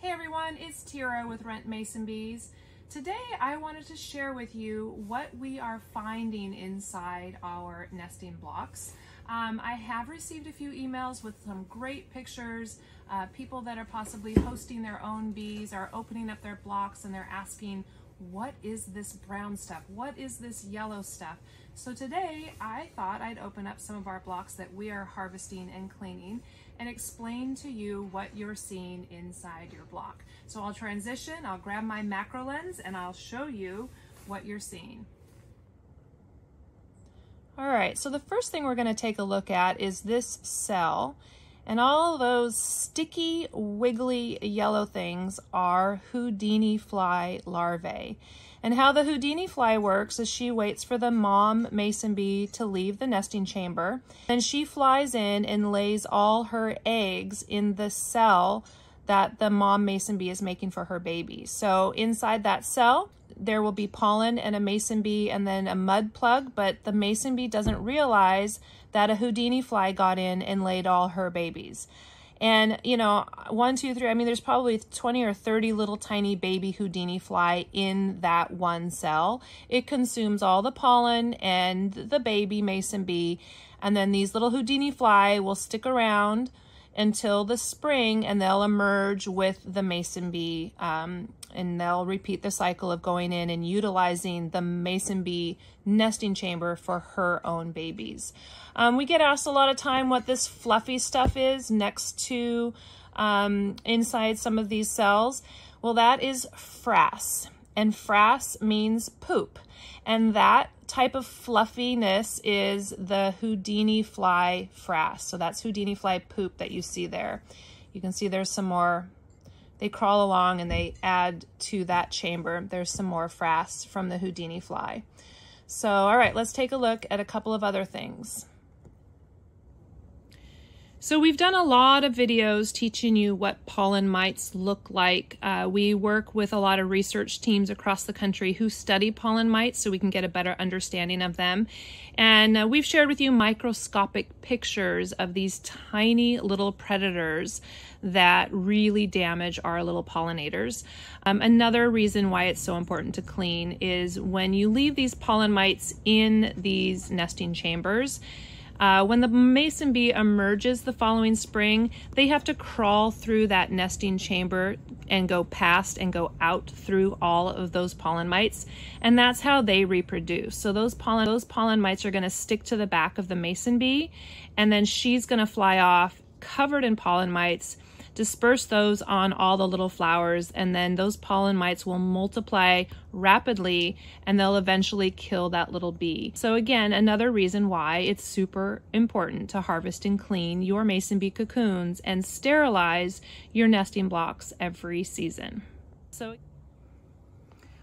Hey everyone, it's Tira with Rent Mason Bees. Today I wanted to share with you what we are finding inside our nesting blocks. Um, I have received a few emails with some great pictures. Uh, people that are possibly hosting their own bees are opening up their blocks and they're asking what is this brown stuff? What is this yellow stuff? So today I thought I'd open up some of our blocks that we are harvesting and cleaning and explain to you what you're seeing inside your block. So I'll transition, I'll grab my macro lens and I'll show you what you're seeing. All right, so the first thing we're gonna take a look at is this cell. And all those sticky, wiggly yellow things are Houdini fly larvae. And how the Houdini fly works is she waits for the mom mason bee to leave the nesting chamber. Then she flies in and lays all her eggs in the cell that the mom mason bee is making for her baby. So inside that cell, there will be pollen and a mason bee and then a mud plug, but the mason bee doesn't realize that a Houdini fly got in and laid all her babies. And, you know, one, two, three, I mean, there's probably 20 or 30 little tiny baby Houdini fly in that one cell. It consumes all the pollen and the baby mason bee. And then these little Houdini fly will stick around until the spring and they'll emerge with the mason bee um, and they'll repeat the cycle of going in and utilizing the mason bee nesting chamber for her own babies. Um, we get asked a lot of time what this fluffy stuff is next to um, inside some of these cells. Well, that is frass and frass means poop. And that type of fluffiness is the Houdini fly frass. So that's Houdini fly poop that you see there. You can see there's some more, they crawl along and they add to that chamber. There's some more frass from the Houdini fly. So, all right, let's take a look at a couple of other things. So we've done a lot of videos teaching you what pollen mites look like. Uh, we work with a lot of research teams across the country who study pollen mites so we can get a better understanding of them. And uh, we've shared with you microscopic pictures of these tiny little predators that really damage our little pollinators. Um, another reason why it's so important to clean is when you leave these pollen mites in these nesting chambers, uh, when the mason bee emerges the following spring, they have to crawl through that nesting chamber and go past and go out through all of those pollen mites. And that's how they reproduce. So those pollen, those pollen mites are going to stick to the back of the mason bee, and then she's going to fly off covered in pollen mites disperse those on all the little flowers, and then those pollen mites will multiply rapidly and they'll eventually kill that little bee. So again, another reason why it's super important to harvest and clean your mason bee cocoons and sterilize your nesting blocks every season. So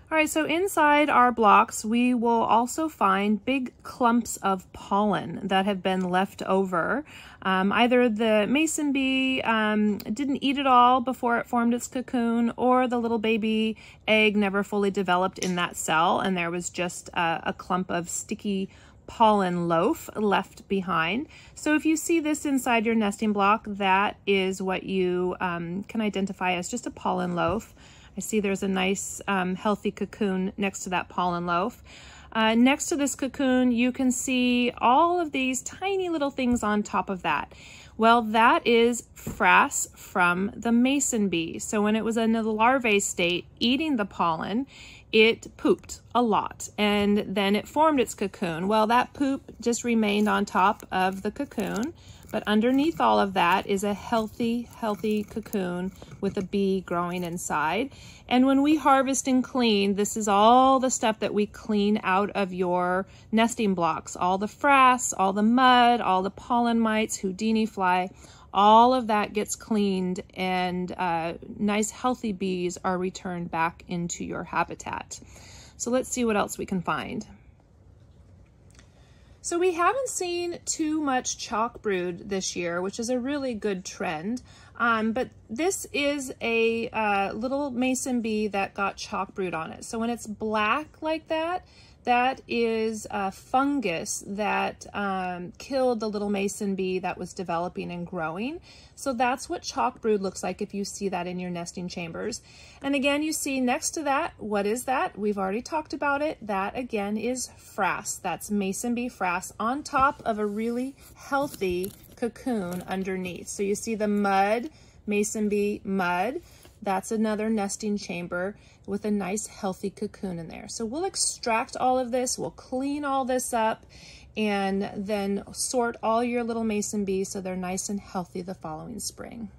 all right, so inside our blocks, we will also find big clumps of pollen that have been left over. Um, either the mason bee um, didn't eat it all before it formed its cocoon, or the little baby egg never fully developed in that cell, and there was just a, a clump of sticky pollen loaf left behind. So if you see this inside your nesting block, that is what you um, can identify as just a pollen loaf. I see there's a nice um, healthy cocoon next to that pollen loaf. Uh, next to this cocoon, you can see all of these tiny little things on top of that. Well, that is frass from the mason bee. So when it was in the larvae state eating the pollen, it pooped a lot and then it formed its cocoon. Well, that poop just remained on top of the cocoon. But underneath all of that is a healthy, healthy cocoon with a bee growing inside. And when we harvest and clean, this is all the stuff that we clean out of your nesting blocks. All the frass, all the mud, all the pollen mites, Houdini fly, all of that gets cleaned and uh, nice healthy bees are returned back into your habitat. So let's see what else we can find. So we haven't seen too much chalk brood this year, which is a really good trend. Um, but this is a uh, little mason bee that got chalk brood on it. So when it's black like that, That is a fungus that um, killed the little mason bee that was developing and growing. So that's what chalk brood looks like if you see that in your nesting chambers. And again, you see next to that, what is that? We've already talked about it. That again is frass. That's mason bee frass on top of a really healthy cocoon underneath. So you see the mud, mason bee mud. That's another nesting chamber with a nice healthy cocoon in there. So we'll extract all of this, we'll clean all this up, and then sort all your little mason bees so they're nice and healthy the following spring.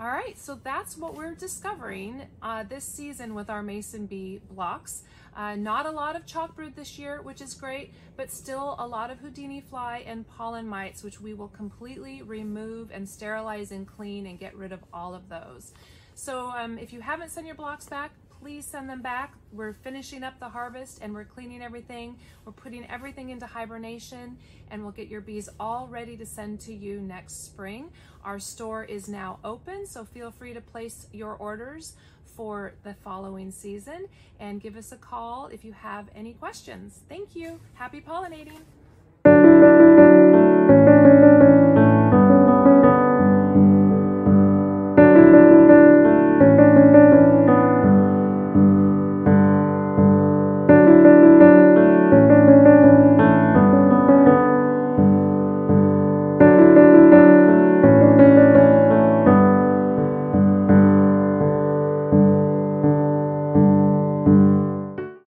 All right, so that's what we're discovering uh, this season with our mason bee blocks. Uh, not a lot of chalk brood this year, which is great, but still a lot of Houdini fly and pollen mites, which we will completely remove and sterilize and clean and get rid of all of those. So um, if you haven't sent your blocks back, please send them back. We're finishing up the harvest and we're cleaning everything. We're putting everything into hibernation and we'll get your bees all ready to send to you next spring. Our store is now open, so feel free to place your orders for the following season and give us a call if you have any questions. Thank you. Happy pollinating.